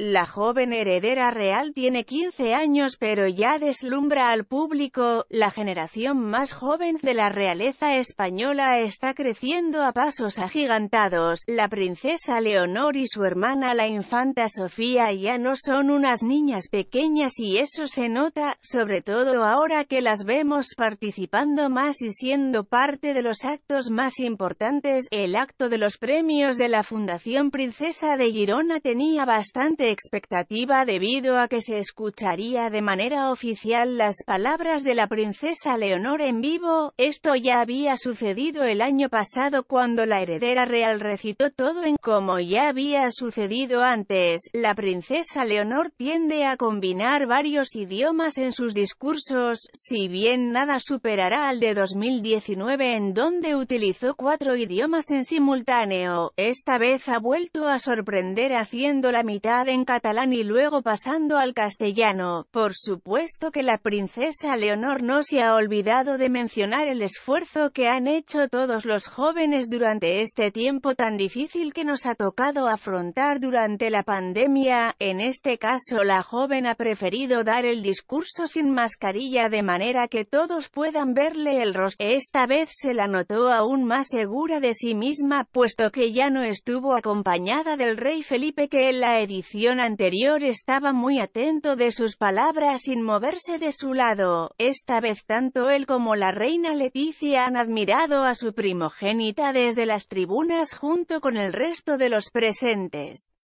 La joven heredera real tiene 15 años pero ya deslumbra al público, la generación más joven de la realeza española está creciendo a pasos agigantados, la princesa Leonor y su hermana la infanta Sofía ya no son unas niñas pequeñas y eso se nota, sobre todo ahora que las vemos participando más y siendo parte de los actos más importantes, el acto de los premios de la Fundación Princesa de Girona tenía bastante expectativa debido a que se escucharía de manera oficial las palabras de la princesa Leonor en vivo, esto ya había sucedido el año pasado cuando la heredera real recitó todo en como ya había sucedido antes, la princesa Leonor tiende a combinar varios idiomas en sus discursos, si bien nada superará al de 2019 en donde utilizó cuatro idiomas en simultáneo, esta vez ha vuelto a sorprender haciendo la mitad en catalán y luego pasando al castellano. Por supuesto que la princesa Leonor no se ha olvidado de mencionar el esfuerzo que han hecho todos los jóvenes durante este tiempo tan difícil que nos ha tocado afrontar durante la pandemia. En este caso la joven ha preferido dar el discurso sin mascarilla de manera que todos puedan verle el rostro. Esta vez se la notó aún más segura de sí misma, puesto que ya no estuvo acompañada del rey Felipe que en la edición anterior estaba muy atento de sus palabras sin moverse de su lado. Esta vez tanto él como la reina Leticia han admirado a su primogénita desde las tribunas junto con el resto de los presentes.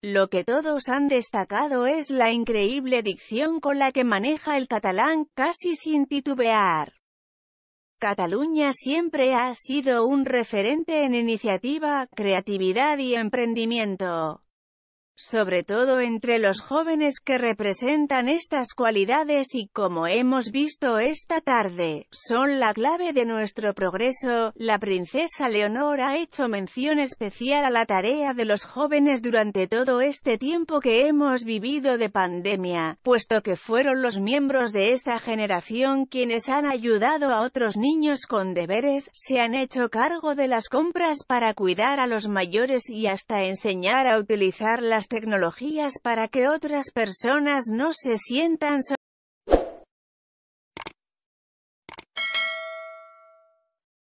Lo que todos han destacado es la increíble dicción con la que maneja el catalán, casi sin titubear. Cataluña siempre ha sido un referente en iniciativa, creatividad y emprendimiento sobre todo entre los jóvenes que representan estas cualidades y como hemos visto esta tarde, son la clave de nuestro progreso. La princesa Leonor ha hecho mención especial a la tarea de los jóvenes durante todo este tiempo que hemos vivido de pandemia, puesto que fueron los miembros de esta generación quienes han ayudado a otros niños con deberes, se han hecho cargo de las compras para cuidar a los mayores y hasta enseñar a utilizar las tecnologías para que otras personas no se sientan